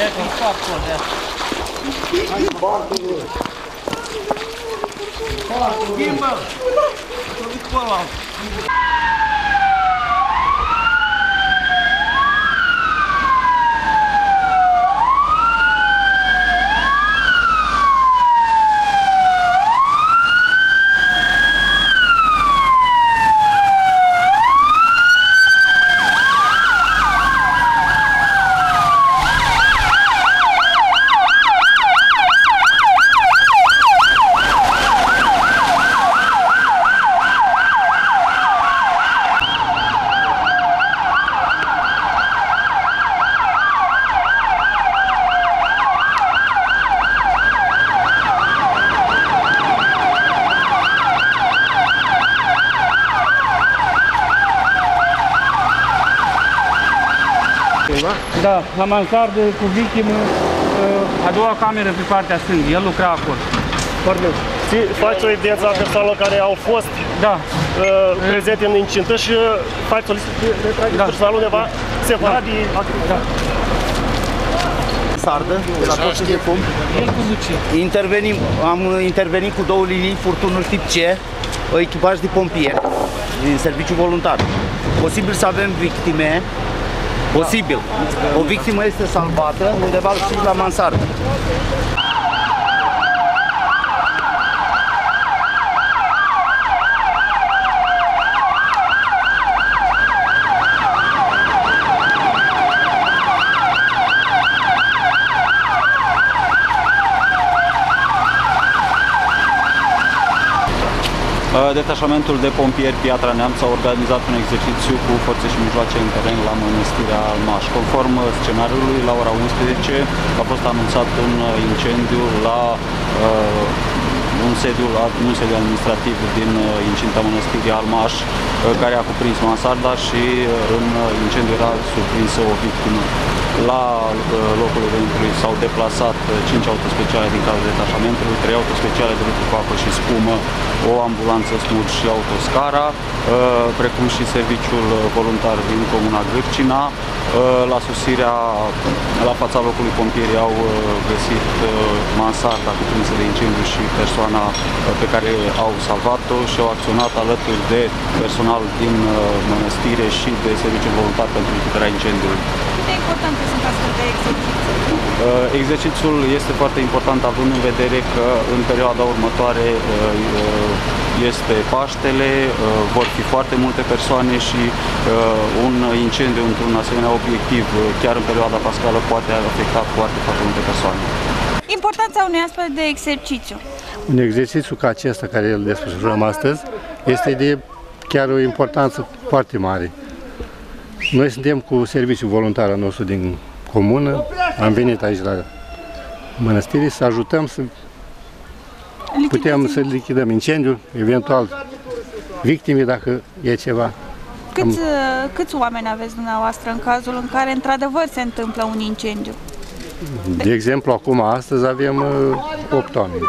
né? um copo, né? Vai embora, Corta, Guimba! Estou me colando. Da, la mansardă cu victimă, uh, a doua cameră pe partea stângă, el lucra acolo. Foarte bine. Ți- Faci o evidență a persoanelor care au fost Da, uh, prezente în incintă și uh, faci o listă de retragere Da. personal undeva separat de activitate. sardă, la toți de fum. el conduce. Intervenim, am intervenit cu două linii, furtunul tip C, o echipaj de pompieri din serviciu voluntar. Posibil să avem victime, posibil. O victimă este salvată undeva sus la mansardă. Detașamentul de pompieri Piatra Neamț a organizat un exercițiu cu forțe și mijloace în teren la Mănăstirea Almaș. Conform scenariului, la ora 11 a fost anunțat un incendiu la uh, un sediu, un sediu administrativ din uh, incinta Mănăstirii Almaș, uh, care a cuprins mansarda și uh, în incendiu era surprinsă o victimă. La uh, locul evenimentului s-au deplasat 5 autospeciale din cadrul detașamentului, 3 autospeciale de lucru cu apă și spumă, o ambulanță smurg și autoscara, uh, precum și serviciul voluntar din comuna Grâvcina. Uh, La sosirea la fața locului pompierii au uh, găsit uh, mansarda cuprinsă de incendiu și persoana uh, pe care au salvat-o și au acționat alături de personal din uh, mănăstire și de serviciul voluntar pentru lichidarea incendiului. Cât de importante sunt astfel de exerciții? Uh, Exercițiul este foarte important având în vedere că în perioada următoare uh, uh, este Paștele, uh, vor fi foarte multe persoane și uh, un incendiu într-un asemenea obiectiv, uh, chiar în perioada pascală, poate afecta foarte, foarte multe persoane. Importanța unui astfel de exercițiu. Un exercițiu ca acesta care îl desfășurăm astăzi este de chiar o importanță foarte mare. Noi suntem cu serviciul voluntar al nostru din comună, am venit aici la mănăstire să ajutăm să putem să lichidăm incendiul, eventual victime dacă e ceva. Câți, câți oameni aveți dumneavoastră în cazul în care într-adevăr se întâmplă un incendiu? De exemplu, acum, astăzi avem uh, 8 oameni.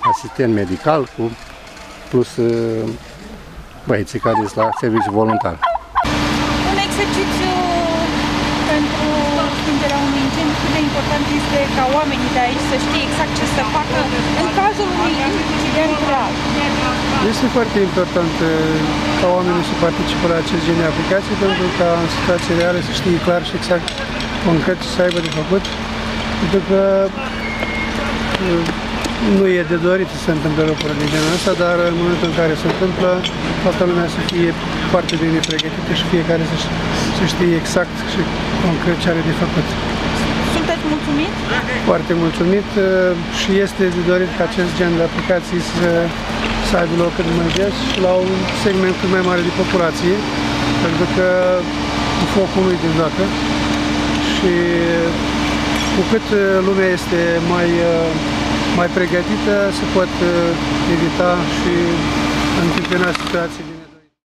Asistent medical cu plus uh, băieții care sunt la serviciu voluntar. Un exercițiu pentru stingerea unui incendiu, cât de important este ca oamenii de aici să știe exact ce să facă în cazul unui incident real. Este foarte important uh, ca oamenii să participe la acest gen de aplicații pentru ca în situații reale să știe clar și exact concret ce să aibă de făcut. Pentru că uh, nu e de dorit să se întâmple lucruri de genul ăsta, dar în momentul în care se întâmplă, toată lumea să fie foarte bine pregătită și fiecare să, să știe exact și concret ce are de făcut. Sunteți mulțumit? Foarte mulțumit uh, și este de dorit ca acest gen de aplicații să, să aibă loc cât mai des și la un segment cât mai mare de populație, pentru că focul nu din dată și cu cât uh, lumea este mai, uh, mai pregătită, se pot uh, evita și întâmpina situații de